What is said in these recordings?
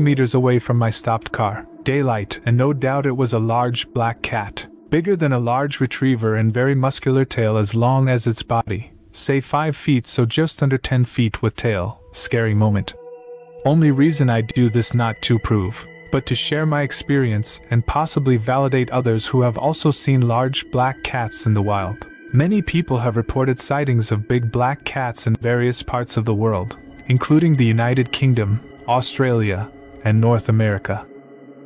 meters away from my stopped car. Daylight, and no doubt it was a large black cat. Bigger than a large retriever and very muscular tail as long as its body. Say 5 feet, so just under 10 feet with tail. Scary moment. Only reason I do this not to prove, but to share my experience and possibly validate others who have also seen large black cats in the wild. Many people have reported sightings of big black cats in various parts of the world, including the United Kingdom, Australia, and North America.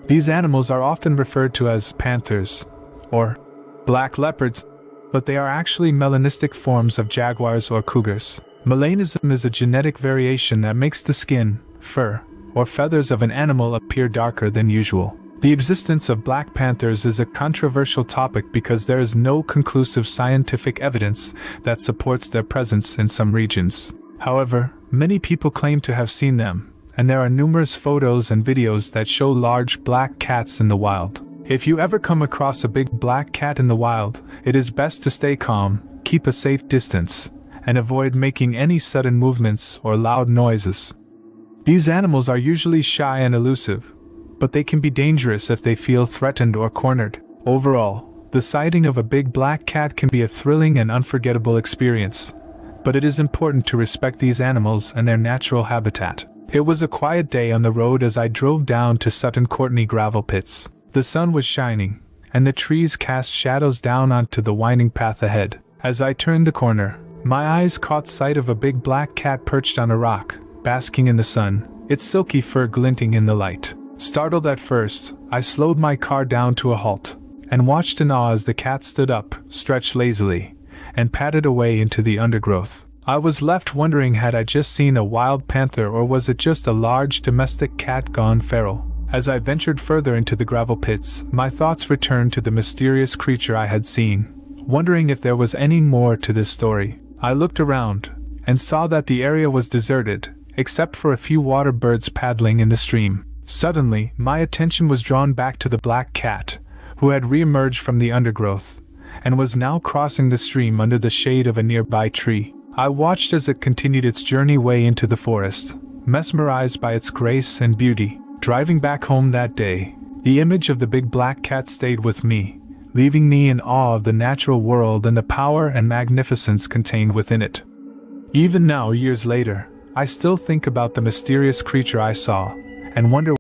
These animals are often referred to as panthers or black leopards, but they are actually melanistic forms of jaguars or cougars. Melanism is a genetic variation that makes the skin, fur, or feathers of an animal appear darker than usual. The existence of black panthers is a controversial topic because there is no conclusive scientific evidence that supports their presence in some regions. However, many people claim to have seen them, and there are numerous photos and videos that show large black cats in the wild. If you ever come across a big black cat in the wild, it is best to stay calm, keep a safe distance, and avoid making any sudden movements or loud noises. These animals are usually shy and elusive, but they can be dangerous if they feel threatened or cornered. Overall, the sighting of a big black cat can be a thrilling and unforgettable experience, but it is important to respect these animals and their natural habitat. It was a quiet day on the road as I drove down to Sutton Courtenay gravel pits. The sun was shining, and the trees cast shadows down onto the winding path ahead. As I turned the corner, my eyes caught sight of a big black cat perched on a rock, basking in the sun, its silky fur glinting in the light. Startled at first, I slowed my car down to a halt and watched in awe as the cat stood up, stretched lazily, and padded away into the undergrowth. I was left wondering had I just seen a wild panther or was it just a large domestic cat gone feral? As I ventured further into the gravel pits, my thoughts returned to the mysterious creature I had seen, wondering if there was any more to this story. I looked around and saw that the area was deserted, except for a few water birds paddling in the stream. Suddenly, my attention was drawn back to the black cat, who had re-emerged from the undergrowth, and was now crossing the stream under the shade of a nearby tree. I watched as it continued its journey way into the forest, mesmerized by its grace and beauty. Driving back home that day, the image of the big black cat stayed with me, leaving me in awe of the natural world and the power and magnificence contained within it. Even now, years later, I still think about the mysterious creature I saw, and wonder